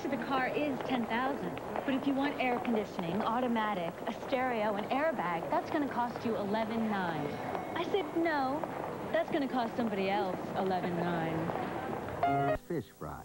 price of the car is 10000 but if you want air conditioning, automatic, a stereo, an airbag, that's going to cost you 119 I said, no, that's going to cost somebody else 119 Fish fry.